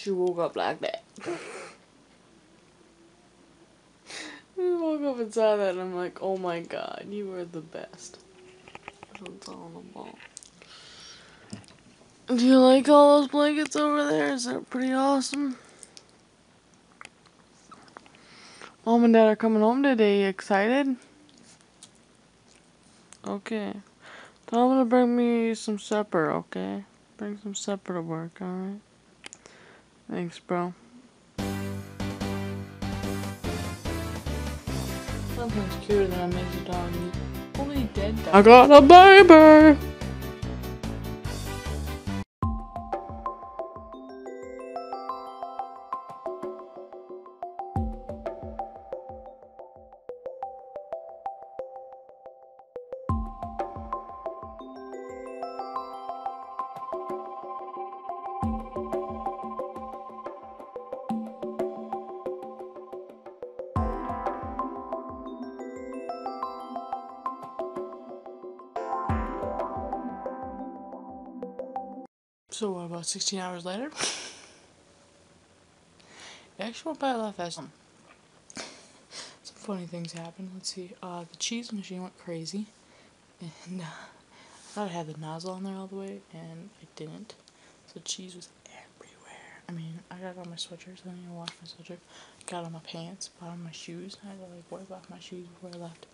She woke up like that. I woke up and saw that and I'm like, oh my god, you are the best. It's on the ball. Do you like all those blankets over there? Is that pretty awesome? Mom and Dad are coming home today. Excited? Okay. Tell them to bring me some supper, okay? Bring some supper to work, alright? Thanks, bro. Something's cuter than a Mixie dog. Holy dead dog. I got a baby! So what about 16 hours later? it actually went by a lot faster. Some funny things happened. Let's see. Uh, the cheese machine went crazy. And uh, I thought I had the nozzle on there all the way, and I didn't. So cheese was everywhere. I mean, I got on my sweatshirt, so I need to wash my sweatshirt. Got on my pants, bottom of my shoes. I had to like wipe off my shoes before I left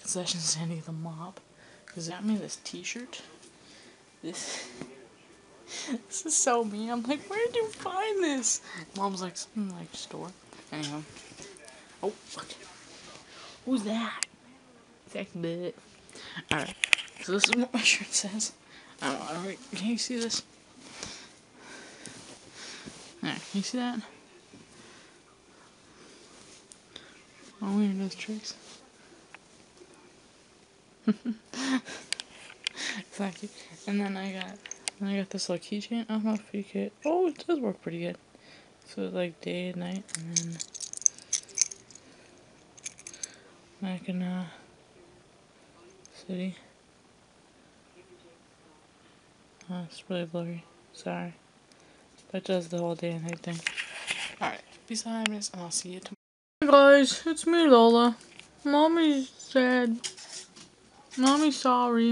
concession stand to the mop. Because it got me this t-shirt. This this is so mean. I'm like, where did you find this? Mom's like, some like store. Anyhow. Oh, fuck. Who's that? Sex bit. Alright. So this is what my shirt says. I don't know. Right, can you see this? Alright, can you see that? Oh, weird, those tricks. Thank you. And then I got and I got this little keychain. I don't know if you could. Oh, it does work pretty good. So it's like day and night, and then I can uh, city. Oh, it's really blurry. Sorry, but it does the whole day and night thing. Alright, peace out, and I'll see you tomorrow. Hey guys, it's me, Lola. Mommy's sad. Mommy's sorry.